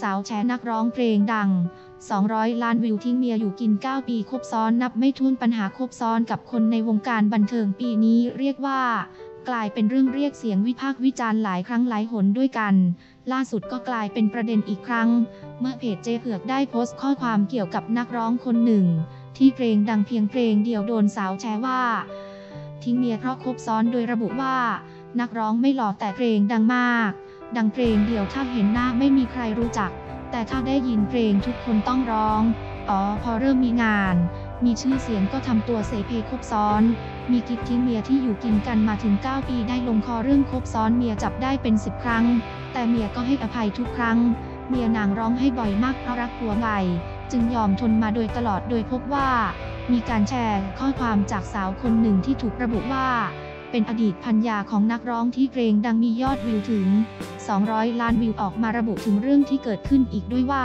สาวแชนักร้องเพลงดัง 200 ล้านวิวทิ้งเมียอยู่กิน 9 ปีคบซ้อนนับไม่ถ้วนปัญหาคบซ้อนกับคนในวงการบันเทิงปีนี้เรียกว่า กลายเป็นเรื่องเรียกเสียงวิพากษ์วิจารณ์หลายครั้งหลายหนด้วยกัน ล่าสุดก็กลายเป็นประเด็นอีกครั้ง เมื่อเพจเจเผือกได้โพสต์ข้อความเกี่ยวกับนักร้องคนหนึ่ง ที่เพลงดังเพียงเพลงเดียวโดนสาวแชว่า ทิ้งเมียเพราะคบซ้อนโดยระบุว่า นักร้องไม่หล่อแต่เพลงดังมาก ดังเพลงเดียวถ้าเห็นหน้าไม่มีใครรู้จัก แต่ถ้าได้ยินเพลงทุกคนต้องร้อง อ๋อ พอเริ่มมีงาน มีชื่อเสียงก็ทำตัวเสเพคบซ้อน มีกิ๊กทิ้งเมียที่อยู่กินกันมาถึง 9 ปีได้ลงคอเรื่องคบซ้อนเมียจับได้เป็น 10 ครั้ง แต่เมียก็ให้อภัยทุกครั้ง เมียนางร้องให้บ่อยมากเพราะรักผัวใหม่จึงยอมทนมาโดยตลอดโดยพบว่า มีการแชร์ข้อความจากสาวคนหนึ่งที่ถูกระบุว่า เป็นอดีตพันยาของนักร้องที่เพลงดังมียอดวิวถึง 200 ล้านวิวออกมาระบุถึงเรื่องที่เกิดขึ้นอีกด้วยว่า